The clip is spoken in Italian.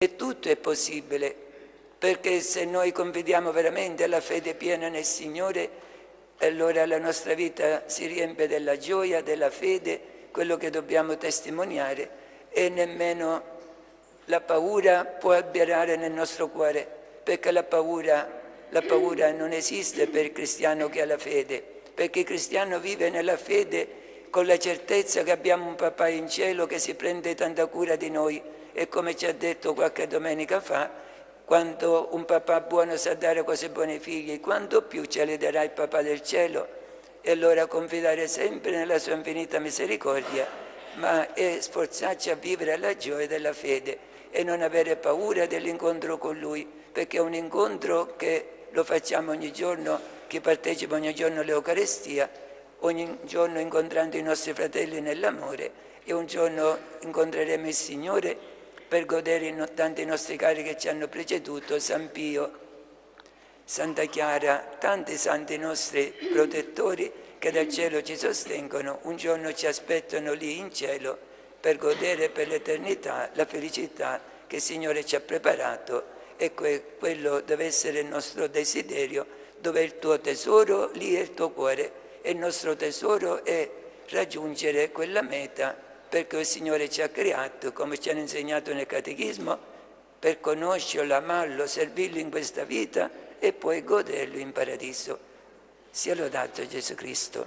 E tutto è possibile, perché se noi confidiamo veramente alla fede piena nel Signore, allora la nostra vita si riempie della gioia, della fede, quello che dobbiamo testimoniare e nemmeno la paura può avverare nel nostro cuore, perché la paura, la paura non esiste per il cristiano che ha la fede, perché il cristiano vive nella fede con la certezza che abbiamo un papà in cielo che si prende tanta cura di noi e come ci ha detto qualche domenica fa, quando un papà buono sa dare cose buone ai figli, quanto più ce le darà il papà del cielo. E allora confidare sempre nella sua infinita misericordia, ma sforzarci a vivere la gioia della fede e non avere paura dell'incontro con Lui, perché è un incontro che lo facciamo ogni giorno, chi partecipa ogni giorno all'Eucarestia, ogni giorno incontrando i nostri fratelli nell'amore e un giorno incontreremo il Signore per godere tanti nostri cari che ci hanno preceduto, San Pio, Santa Chiara, tanti santi nostri protettori che dal cielo ci sostengono, un giorno ci aspettano lì in cielo per godere per l'eternità la felicità che il Signore ci ha preparato e quello deve essere il nostro desiderio, dove il tuo tesoro, lì è il tuo cuore e il nostro tesoro è raggiungere quella meta perché il Signore ci ha creato, come ci hanno insegnato nel Catechismo, per conoscerlo, amarlo, servirlo in questa vita e poi goderlo in paradiso. Sia lodato Gesù Cristo.